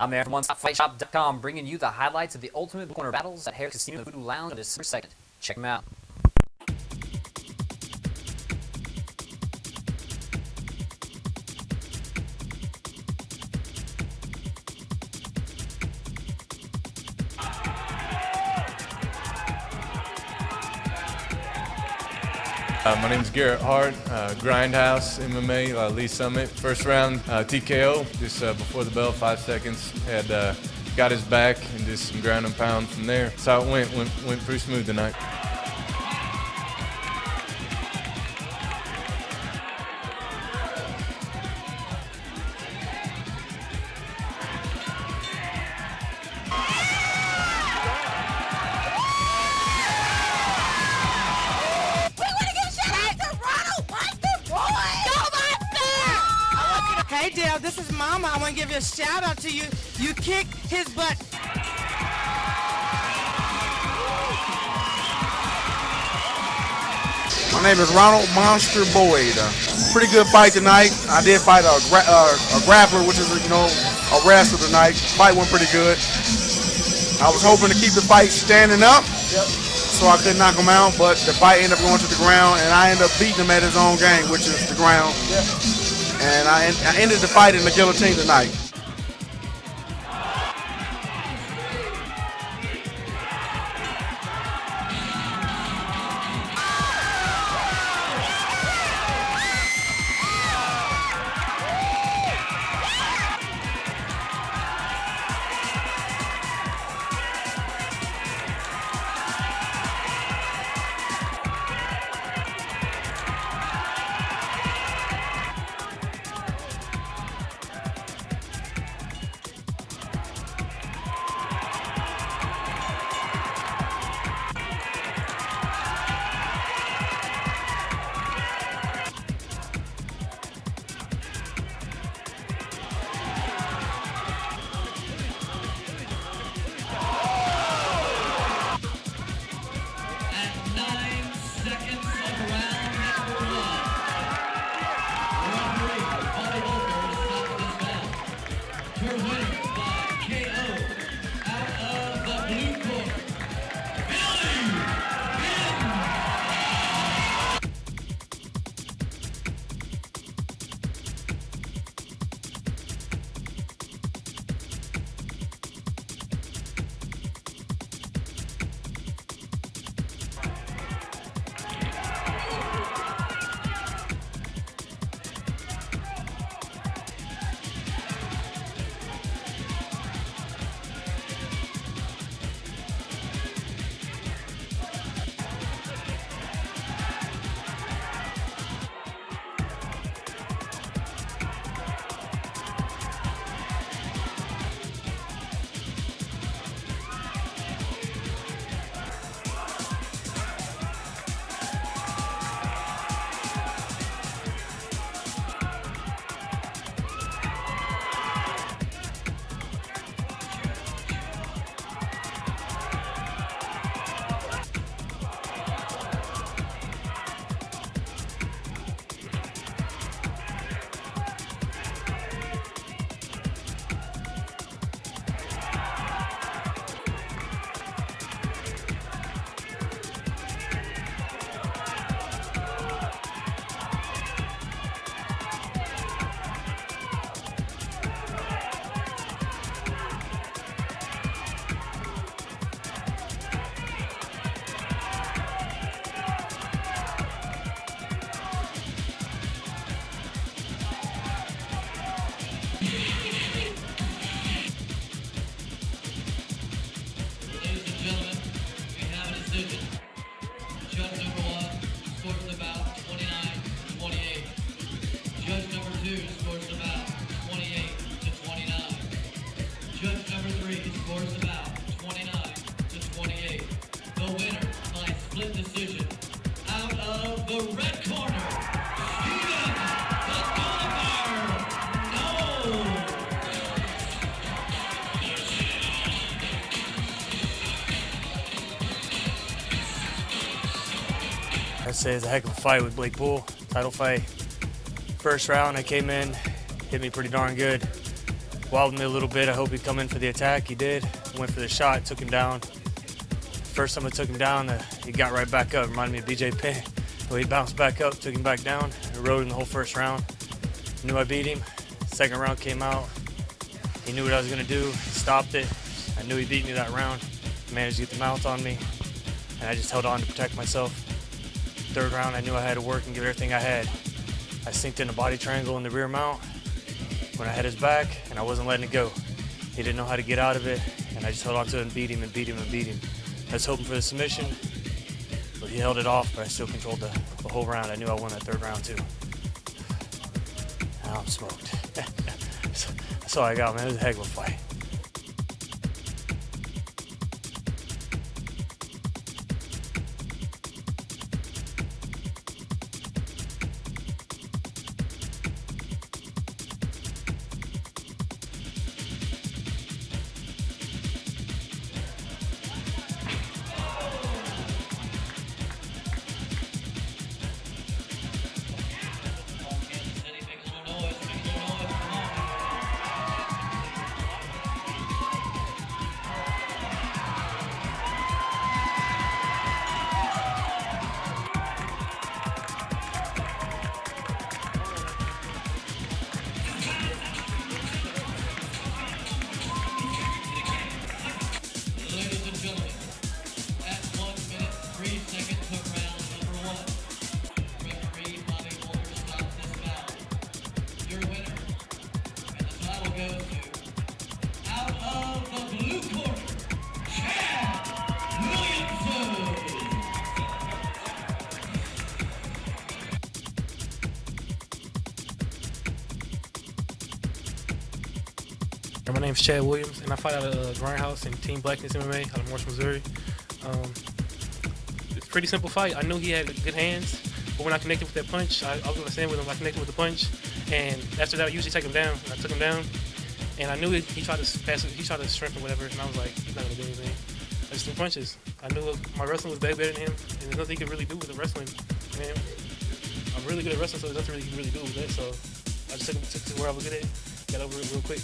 I'm there from OneStopFightShop.com, bringing you the highlights of the Ultimate Corner battles at Harrah's Casino Voodoo Lounge on December 2nd. Check them out. Uh, my name is Garrett Hart, uh, Grindhouse MMA, uh, Lee Summit. First round uh, TKO, just uh, before the bell, five seconds. Had uh, got his back and just some ground and pound from there. That's how it went. Went, went pretty smooth tonight. Hey Dale, this is Mama. I want to give you a shout out to you. You kick his butt. My name is Ronald Monster Boyd. Uh, pretty good fight tonight. I did fight a, gra- uh, a grappler, which is you know a wrestler tonight. Fight went pretty good. I was hoping to keep the fight standing up, so I could knock him out, but the fight ended up going to the ground, and I ended up beating him at his own game, which is the ground. And I, I ended the fight in the guillotine tonight. I'd say it's a heck of a fight with Blake Poole. Title fight. First round, I came in, hit me pretty darn good. wobbled me a little bit. I hope he'd come in for the attack. He did. Went for the shot, took him down. First time I took him down, uh, he got right back up. Reminded me of BJ Penn. So he bounced back up, took him back down. I rode him the whole first round. Knew I beat him. Second round came out. He knew what I was going to do. Stopped it. I knew he beat me that round. Managed to get the mount on me. And I just held on to protect myself. Third round, I knew I had to work and give everything I had. I synced in a body triangle in the rear mount when I had his back, and I wasn't letting it go. He didn't know how to get out of it, and I just held on to it and beat him and beat him and beat him. I was hoping for the submission, but he held it off, but I still controlled the, the whole round. I knew I won that third round, too. Now I'm smoked. That's all I got, man. It was a heck of a fight. My name's Chad Williams, and I fight out of uh, Grindhouse and Team Blackness MMA out of Morris, Missouri. Um, it's a pretty simple fight. I knew he had good hands, but when I connected with that punch, I, I was to stand with him. I connected with the punch, and after that, I usually take him down. And I took him down, and I knew he, tried to pass it, he tried to shrimp or whatever, and I was like, he's not to do anything. I just threw punches. I knew my wrestling was way better than him, and there's nothing he could really do with the wrestling. Man, I'm really good at wrestling, so there's nothing really he can really do with that. So I just took him to where I was good at, got over it real quick.